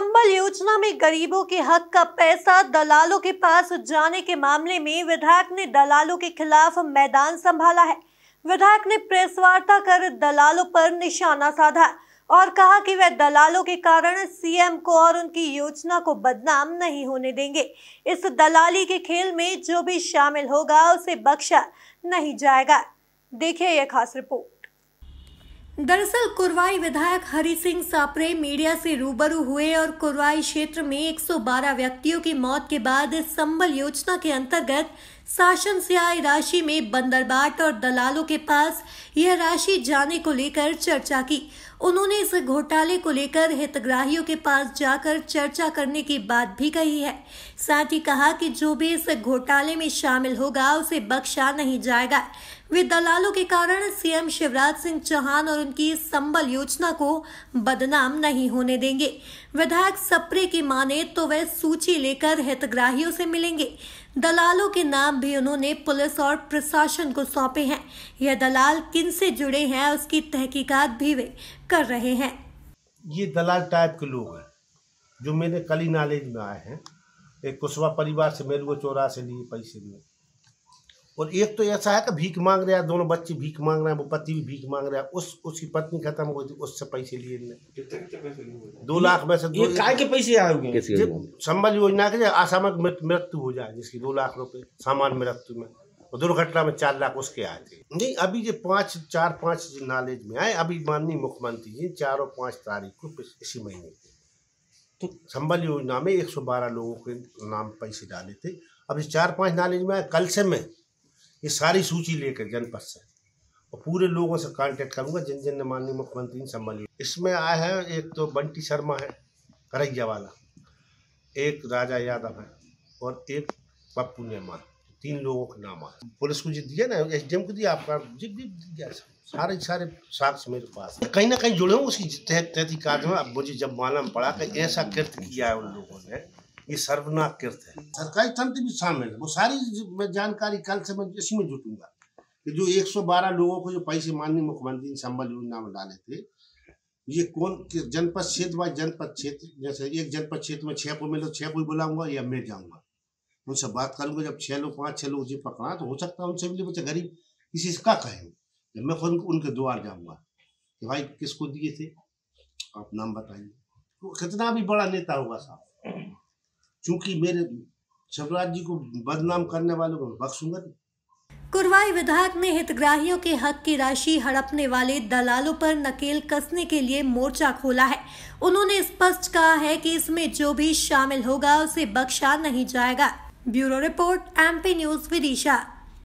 संबल योजना में गरीबों के हक का पैसा दलालों के पास जाने के मामले में विधायक ने दलालों के खिलाफ मैदान संभाला है। विधायक ने प्रेस वार्ता कर दलालों पर निशाना साधा और कहा कि वे दलालों के कारण सीएम को और उनकी योजना को बदनाम नहीं होने देंगे। इस दलाली के खेल में जो भी शामिल होगा उसे बख्शा नहीं जाएगा। देखिए यह खास रिपोर्ट। दरअसल कुरवाई विधायक हरि सिंह सापरे मीडिया से रूबरू हुए और कुरवाई क्षेत्र में 112 व्यक्तियों की मौत के बाद संबल योजना के अंतर्गत शासन से आई राशि में बंदरबाट और दलालों के पास यह राशि जाने को लेकर चर्चा की। उन्होंने इस घोटाले को लेकर हितग्राहियों के पास जाकर चर्चा करने की बात भी कही है। साथ ही कहा कि जो भी इस घोटाले में शामिल होगा, उसे बख्शा नहीं जाएगा। वे दलालों के कारण सीएम शिवराज सिंह चौहान और उनकी संबल योजना को बदनाम नहीं होने देंगे। विधायक सप्रे की माने तो वे सूची लेकर हितग्राहियों से मिलेंगे। दलालों के नाम भी उन्होंने पुलिस और प्रशासन को सौंपे हैं। यह दलाल किन से जुड़े हैं उसकी तहकीकात भी वे कर रहे हैं। ये दलाल टाइप के लोग हैं, जो मेरे कली नॉलेज में आए हैं। एक कुशवा परिवार से, मेरे को चौरा से लिए, पैसे लिए और एक तो ऐसा है कि भीख मांग रहा है दोनों बच्चे भीख मांग रहे हैं वो पति भी भीख मांग रहा है उस उसकी पत्नी खत्म हो गई उससे पैसे लिए इनने। दो लाख में से दो ये काय के पैसे आए हुए संबल योजना के लिए असामयिक मृत्यु हो जाए जिसकी दो लाख रुपए सामान मृत्यु में दुर्घटना में चार लाख उसके आए थे। नहीं अभी ये पाँच चार पाँच नॉलेज में आए अभी माननीय मुख्यमंत्री जी चार और पाँच तारीख को इसी महीने के। तो संबल योजना में 112 लोगों के नाम पैसे डाले थे। अभी चार पाँच नॉलेज में आए कल से मैं ये सारी सूची लेकर जनपद से। और पूरे लोगों से कांटेक्ट करूँगा जिन जिन ने माननीय मुख्यमंत्री ने संभाली इसमें आए हैं, एक तो बंटी शर्मा है करैया वाला एक राजा यादव है, और एक पप्पू नेमान तीन लोगों के नाम आए पुलिस को जी दिया ना, एस डी एम को दिया, आपका जी भी दिया सारे सारे साक्ष्य मेरे पास। कहीं ना कहीं जुड़े हूँ उसकी तहत तहकीकात में। अब मुझे जब मालूम पड़ा कि ऐसा कृत्य किया है उन लोगों ने ये सर्वनाक कृत्य है। सरकारी तंत्र भी शामिल है। वो सारी मैं जानकारी कल से मैं इसी में जुटूँगा कि जो 112 लोगों को जो पैसे माननीय मुख्यमंत्री ने संबल योजना में डाले थे, ये कौन जनपद क्षेत्र वाइज जनपद क्षेत्र, जैसे एक जनपद क्षेत्र में छह को मिले, छह को बुलाऊँगा या मैं जाऊँगा। उनसे बात करूँगा, जब छह लोग, पाँच, छह लोग जी पकड़ा तो हो सकता है उनसे भी बच्चे गरीब, किसी से क्या कहेंगे? जब मैं खुद उनके द्वार जाऊँगा कि भाई किसको दिए थे? आप नाम बताइए। तो कितना भी बड़ा नेता होगा साहब। चूँकि मेरे शिवराज जी को बदनाम करने वालों को बख्शूँगा नहीं कुरवाई विधायक ने हितग्राहियों के हक की राशि हड़पने वाले दलालों पर नकेल कसने के लिए मोर्चा खोला है। उन्होंने स्पष्ट कहा है कि इसमें जो भी शामिल होगा उसे बख्शा नहीं जाएगा। Bureau report, MP news Vidisha.